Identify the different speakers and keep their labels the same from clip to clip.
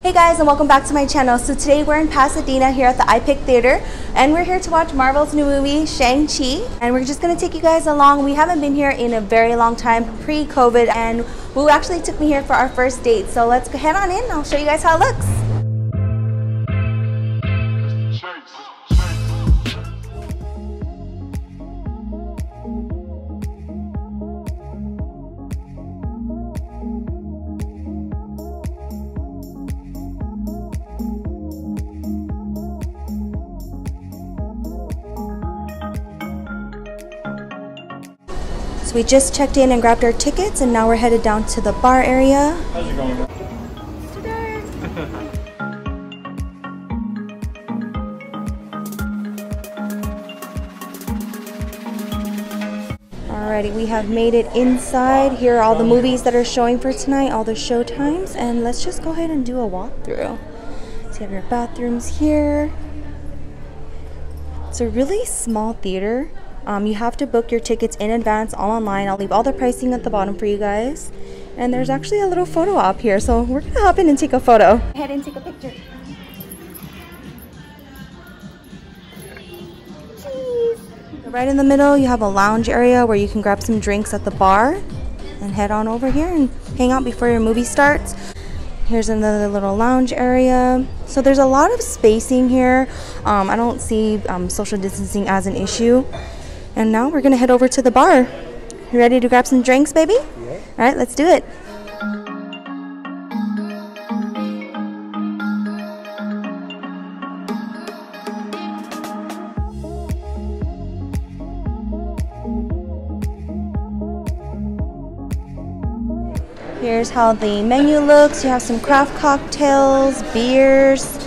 Speaker 1: Hey guys and welcome back to my channel. So today we're in Pasadena here at the iPic Theater and we're here to watch Marvel's new movie Shang-Chi and we're just going to take you guys along. We haven't been here in a very long time pre-COVID and Wu actually took me here for our first date. So let's head on in I'll show you guys how it looks. So we just checked in and grabbed our tickets and now we're headed down to the bar area.
Speaker 2: How's it going?
Speaker 1: Alrighty, we have made it inside. Here are all the movies that are showing for tonight, all the show times, and let's just go ahead and do a walkthrough. So you have your bathrooms here. It's a really small theater. Um, you have to book your tickets in advance all online. I'll leave all the pricing at the bottom for you guys. And there's actually a little photo op here, so we're gonna hop in and take a photo. Go ahead and take a picture. Cheese. Right in the middle, you have a lounge area where you can grab some drinks at the bar and head on over here and hang out before your movie starts. Here's another little lounge area. So there's a lot of spacing here. Um, I don't see um, social distancing as an issue. And now we're gonna head over to the bar. You ready to grab some drinks, baby? Yeah. All right, let's do it. Here's how the menu looks. You have some craft cocktails, beers,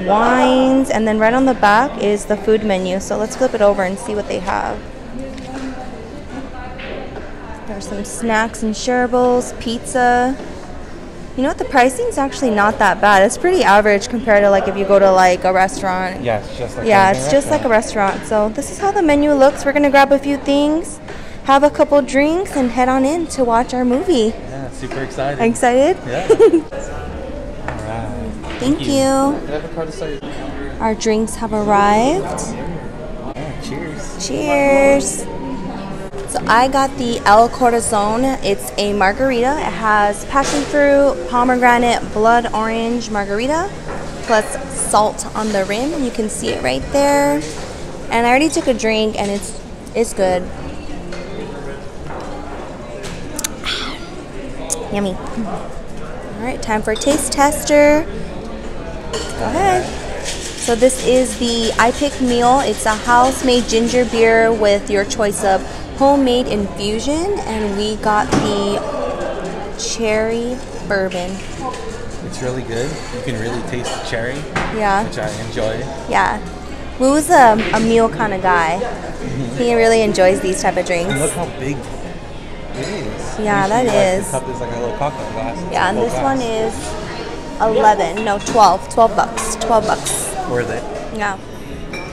Speaker 1: wines, and then right on the back is the food menu. So let's flip it over and see what they have. There's some snacks and shareables, pizza. You know what? The pricing is actually not that bad. It's pretty average compared to like if you go to like a restaurant.
Speaker 2: Yeah, it's just like
Speaker 1: yeah, it's just like a restaurant. So this is how the menu looks. We're gonna grab a few things, have a couple drinks, and head on in to watch our movie.
Speaker 2: Yeah, super excited.
Speaker 1: I'm Excited?
Speaker 2: Yeah. Right.
Speaker 1: Thank you.
Speaker 2: Can I have a card to start?
Speaker 1: Our drinks have arrived.
Speaker 2: Yeah, cheers.
Speaker 1: Cheers. So I got the El Corazon. It's a margarita. It has passion fruit, pomegranate, blood orange margarita, plus salt on the rim. You can see it right there. And I already took a drink, and it's it's good. Yummy. All right, time for a taste tester. Go ahead. So this is the I Pick mule. It's a house-made ginger beer with your choice of homemade infusion, and we got the cherry bourbon.
Speaker 2: It's really good. You can really taste the cherry,
Speaker 1: Yeah,
Speaker 2: which I enjoy.
Speaker 1: yeah. Wu's a, a mule kind of guy. Mm-hmm. He really enjoys these type of drinks.
Speaker 2: And look how big it is.
Speaker 1: Yeah,
Speaker 2: Usually,
Speaker 1: that
Speaker 2: like,
Speaker 1: is.
Speaker 2: The cup is like a little cocktail glass. It's
Speaker 1: Yeah, and this one is 11, no 12, 12 bucks, 12 bucks.
Speaker 2: worth it.
Speaker 1: Yeah.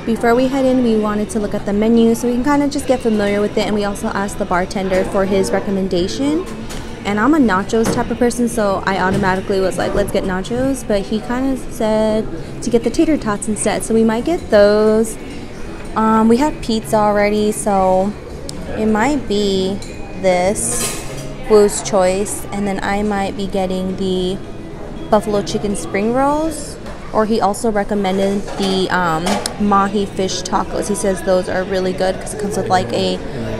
Speaker 1: Before we head in, we wanted to look at the menu so we can kind of just get familiar with it. And we also asked the bartender for his recommendation. And I'm a nachos type of person, so I automatically was like, let's get nachos. But he kind of said to get the tater tots instead. So we might get those. Um, we had pizza already, so it might be this Wu's choice. And then I might be getting the buffalo chicken spring rolls or he also recommended the um, mahi fish tacos. He says those are really good because it comes with like a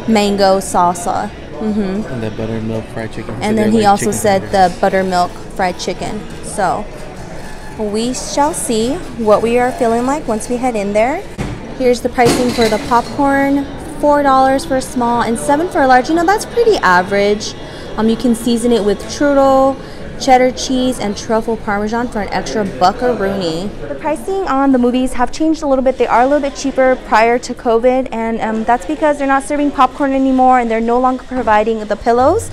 Speaker 1: mango salsa. Hmm
Speaker 2: And the buttermilk fried chicken.
Speaker 1: and then he also said the buttermilk fried chicken. So we shall see what we are feeling like once we head in there. Here's the pricing for the popcorn. Four dollars for a small and seven for a large. You know that's pretty average. Um, you can season it with trudel cheddar cheese and truffle parmesan for an extra buckaroonie. The pricing on the movies have changed a little bit. They are a little bit cheaper prior to COVID, and um, that's because they're not serving popcorn anymore and they're no longer providing the pillows.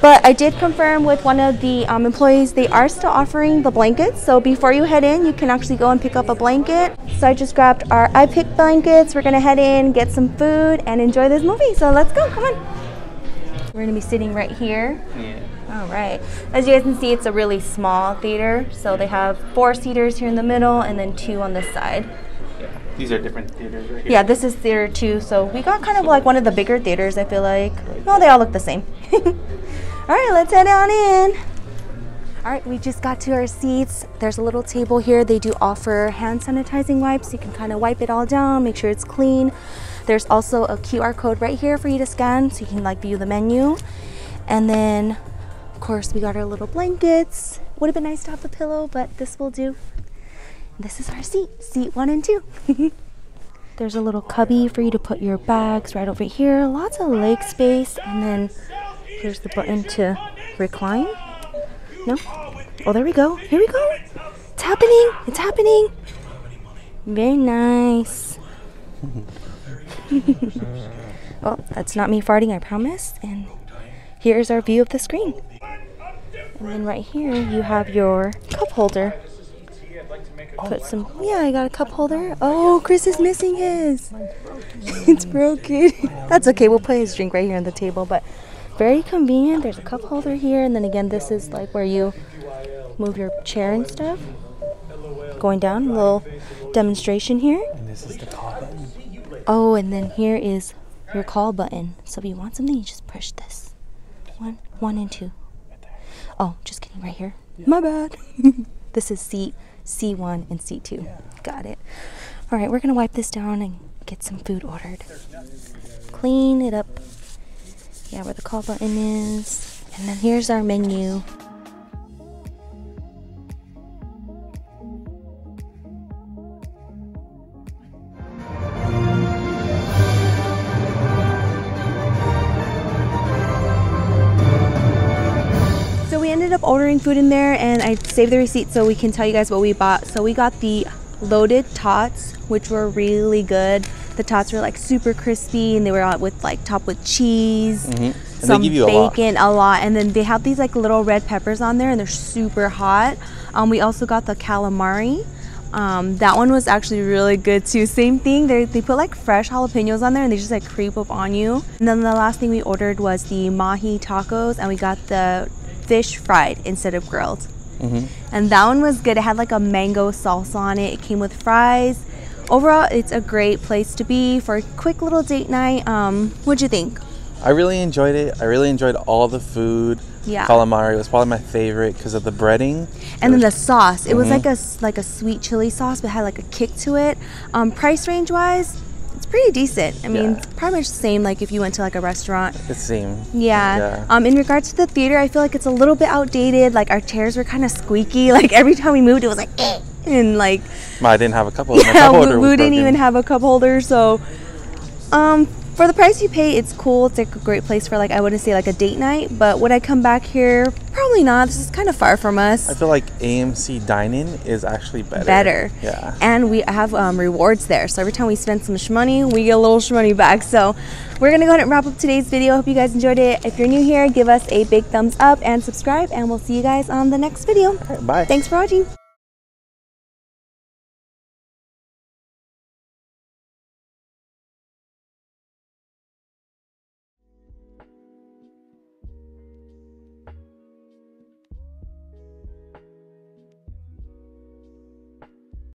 Speaker 1: But I did confirm with one of the um, employees they are still offering the blankets. So before you head in, you can actually go and pick up a blanket. So I just grabbed our iPic blankets. We're gonna head in, get some food, and enjoy this movie. So let's go. Come on. We're gonna be sitting right here.
Speaker 2: Yeah.
Speaker 1: All right. As you guys can see, it's a really small theater. So they have four seaters here in the middle and then two on this side. Yeah.
Speaker 2: These are different theaters right here.
Speaker 1: Yeah, this is theater two. So we got kind of like one of the bigger theaters, I feel like. No, they all look the same. all right, let's head on in. All right, we just got to our seats. There's a little table here. They do offer hand sanitizing wipes. You can kind of wipe it all down, make sure it's clean. There's also a QR code right here for you to scan so you can like view the menu. And then, course, we got our little blankets. Would have been nice to have a pillow, but this will do. This is our seat, seat one and two. There's a little cubby for you to put your bags right over here. Lots of leg space. And then here's the button to recline. No? Oh, there we go. Here we go. It's happening. It's happening. Very nice. well, that's not me farting, I promise. And here's our view of the screen. And then right here, you have your cup holder. Put some, yeah, I got a cup holder. Oh, Chris is missing his. it's broken. That's okay, we'll put his drink right here on the table, but very convenient. There's a cup holder here, and then again, this is like where you move your chair and stuff. Going down, a little demonstration here.
Speaker 2: And this is the call button.
Speaker 1: Oh, and then here is your call button. So if you want something, you just push this. One, one, and two. Oh, just kidding, right here. My bad. this is seat C1 and C2. Got it. All right, we're gonna wipe this down and get some food ordered. Clean it up. Yeah, where the call button is. And then here's our menu. Up ordering food in there and I saved the receipt so we can tell you guys what we bought. So we got the loaded tots, which were really good. The tots were like super crispy and they were out with like topped with cheese,
Speaker 2: Mm-hmm. they
Speaker 1: some
Speaker 2: give you a lot.
Speaker 1: bacon, a lot. And then they have these like little red peppers on there and they're super hot. Um, we also got the calamari. Um, that one was actually really good too. Same thing, they they put like fresh jalapenos on there and they just like creep up on you. And then the last thing we ordered was the mahi tacos and we got the fish fried instead of grilled.
Speaker 2: Mm-hmm.
Speaker 1: And that one was good. It had like a mango salsa on it. It came with fries. Overall, it's a great place to be for a quick little date night. Um, what'd you think?
Speaker 2: I really enjoyed it. I really enjoyed all the food.
Speaker 1: Yeah.
Speaker 2: Calamari was probably my favorite because of the breading.
Speaker 1: And then the sauce. It was
Speaker 2: Mhm.
Speaker 1: like a like a sweet chili sauce, but had like a kick to it. Um, price range wise, pretty decent. I mean,
Speaker 2: Yeah.
Speaker 1: it's pretty much the same like if you went to like a restaurant.
Speaker 2: It seemed.
Speaker 1: Yeah.
Speaker 2: Yeah.
Speaker 1: Um, in regards to the theater, I feel like it's a little bit outdated. Like our chairs were kind of squeaky. Like every time we moved, it was like, eh. and like
Speaker 2: I didn't have a couple. My
Speaker 1: yeah,
Speaker 2: cup
Speaker 1: we,
Speaker 2: holder was
Speaker 1: we didn't even have a cup holder. So, um, for the price you pay, it's cool. It's like a great place for like I wouldn't say like a date night, but would I come back here? Probably not. This is kind of far from us.
Speaker 2: I feel like AMC dining is actually better.
Speaker 1: better.
Speaker 2: Yeah.
Speaker 1: And we have um, rewards there. So every time we spend some shmoney, we get a little shmoney back. So we're going to go ahead and wrap up today's video. Hope you guys enjoyed it. If you're new here, give us a big thumbs up and subscribe. And we'll see you guys on the next video.
Speaker 2: Bye.
Speaker 1: Thanks for watching.